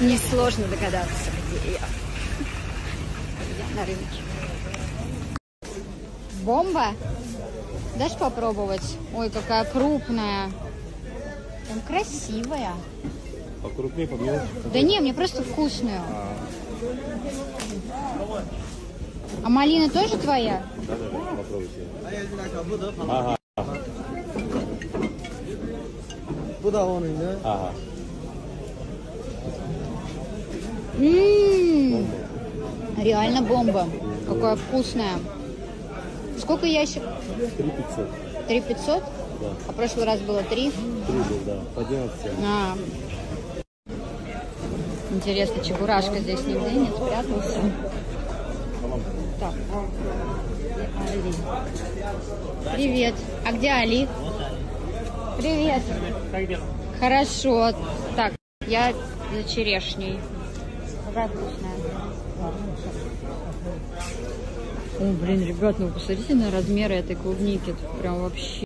Несложно догадаться, где я. Я на рынке. Бомба? Дашь попробовать? Ой, какая крупная. Там красивая. А Покрупнее, помельче? Да не, мне просто вкусную. А, а малина тоже твоя? Да, да, да, попробуйте. Ага. Ага. М, Реально бомба. Какая вкусная. Сколько ящик? 3500. 3 500? Да. А прошлый раз было 3. Трудно, да. По 11 А. Интересно, чебурашка здесь нигде не спрятался. Так. Али. Привет. А где Али? Привет. Хорошо. Так, я за черешней. Вкусная. О, блин, ребят, ну посмотрите на размеры этой клубники. Это прям вообще...